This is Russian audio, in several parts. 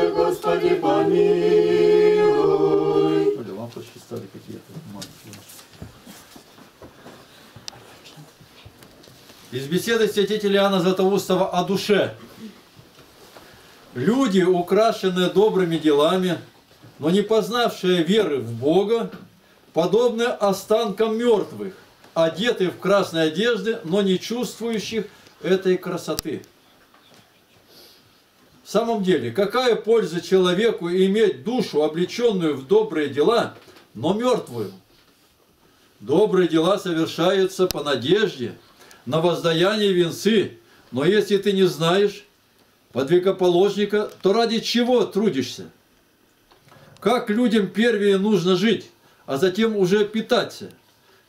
молитвы, Господи, помилуй. Оля, лампочки стали какие-то маленькие. Из беседы святителя Иоанна Златоустова о душе. Люди, украшенные добрыми делами, но не познавшие веры в Бога, подобны останкам мертвых, одеты в красные одежды, но не чувствующих этой красоты. В самом деле, какая польза человеку иметь душу, облеченную в добрые дела, но мертвую? Добрые дела совершаются по надежде на воздаяние венцы, но если ты не знаешь подвигоположника, то ради чего трудишься? Как людям первее нужно жить, а затем уже питаться?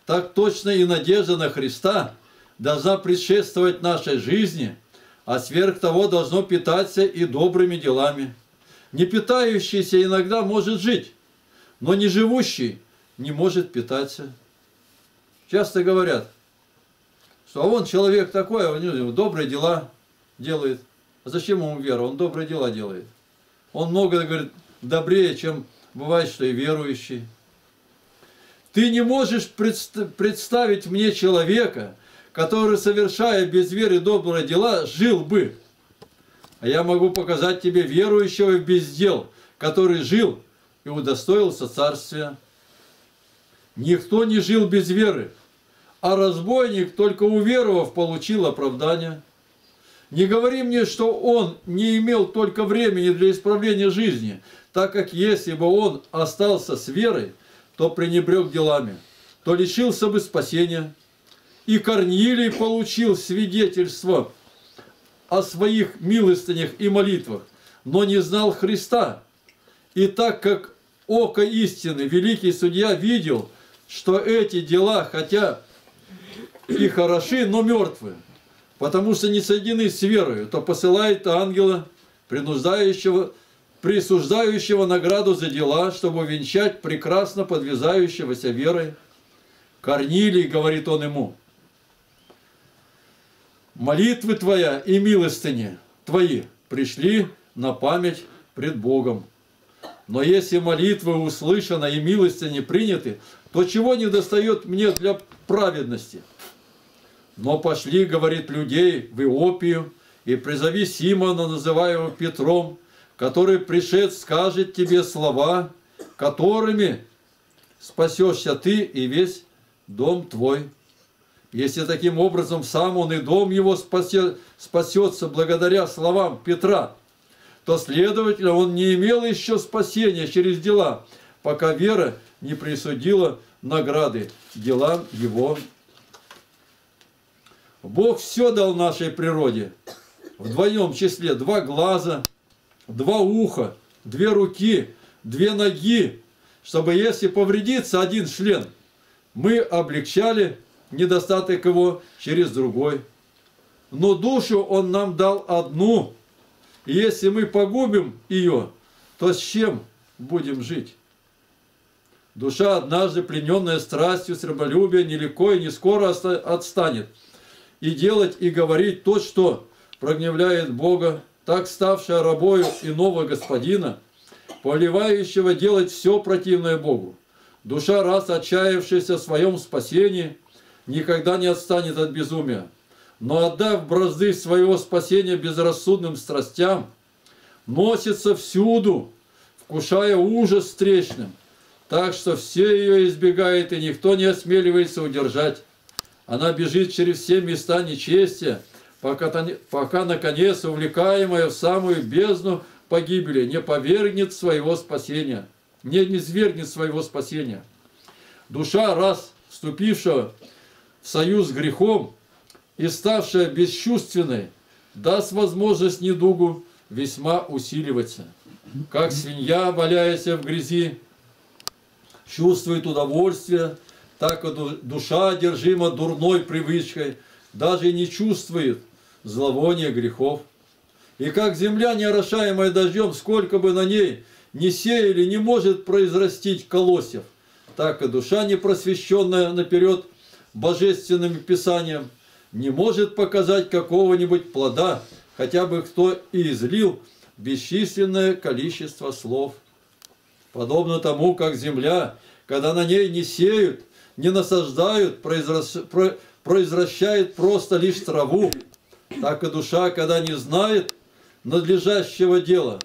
Так точно и надежда на Христа должна предшествовать нашей жизни, а сверх того должно питаться и добрыми делами. Не питающийся иногда может жить, но не живущий не может питаться. Часто говорят, что а он человек такой, а него добрые дела делает. А зачем ему вера? Он добрые дела делает. Он много, говорит, добрее, чем бывает, что и верующий. Ты не можешь представить мне человека, который, совершая без веры добрые дела, жил бы. А я могу показать тебе верующего без дел, который жил и удостоился царствия. Никто не жил без веры, а разбойник, только уверовав, получил оправдание. Не говори мне, что он не имел только времени для исправления жизни, так как если бы он остался с верой, то пренебрег делами, то лишился бы спасения. И Корнилий получил свидетельство о своих милостынях и молитвах, но не знал Христа. И так как око истины, великий судья видел, что эти дела, хотя и хороши, но мертвы, потому что не соединены с верою, то посылает ангела, принуждающего присуждающего награду за дела, чтобы венчать прекрасно подвязающегося верой. Корнилий, говорит он ему, молитвы твоя и милостыни твои пришли на память пред Богом. Но если молитвы услышаны и милостыни приняты, то чего не достает мне для праведности? Но пошли, говорит, людей в Иопию, и призови Симона, называемого Петром, который пришед скажет тебе слова, которыми спасешься ты и весь дом твой. Если таким образом сам он и дом его спасется благодаря словам Петра, то, следовательно, он не имел еще спасения через дела, пока вера не присудила награды делам его. Бог все дал нашей природе, в двоем числе два глаза – два уха, две руки, две ноги, чтобы если повредится один член, мы облегчали недостаток его через другой. Но душу он нам дал одну, и если мы погубим ее, то с чем будем жить? Душа, однажды плененная страстью, среболюбия, нелегко и не скоро отстанет. И делать и говорить то, что прогневляет Бога, так ставшая рабою иного господина, поливающего делать все противное Богу. Душа, раз отчаявшаяся в своем спасении, никогда не отстанет от безумия, но отдав бразды своего спасения безрассудным страстям, носится всюду, вкушая ужас встречным, так что все ее избегает, и никто не осмеливается удержать. Она бежит через все места нечестия, пока, пока наконец, увлекаемая в самую бездну погибели, не повергнет своего спасения, не низвергнет своего спасения. Душа, раз вступившая в союз с грехом и ставшая бесчувственной, даст возможность недугу весьма усиливаться. Как свинья, валяясь в грязи, чувствует удовольствие, так и душа, одержима дурной привычкой, даже не чувствует зловоние грехов. И как земля, не орошаемая дождем, сколько бы на ней не сеяли, не может произрастить колосьев, так и душа, не просвещенная наперед божественным писанием, не может показать какого-нибудь плода, хотя бы кто и излил бесчисленное количество слов. Подобно тому, как земля, когда на ней не сеют, не насаждают, произвращает просто лишь траву, так и душа, когда не знает надлежащего дела,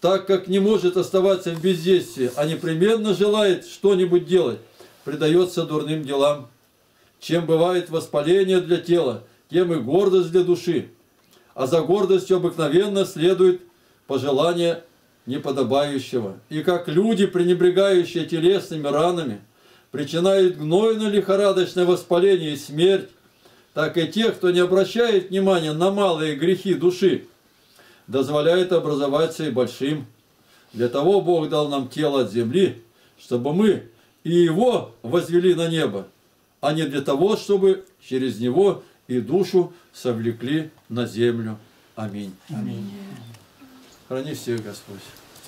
так как не может оставаться в бездействии, а непременно желает что-нибудь делать, предается дурным делам. Чем бывает воспаление для тела, тем и гордость для души. А за гордостью обыкновенно следует пожелание неподобающего. И как люди, пренебрегающие телесными ранами, причиняют гнойно-лихорадочное воспаление и смерть, так и те, кто не обращает внимания на малые грехи души, дозволяет образоваться и большим. Для того Бог дал нам тело от земли, чтобы мы и его возвели на небо, а не для того, чтобы через него и душу совлекли на землю. Аминь. Аминь. Храни всех Господь.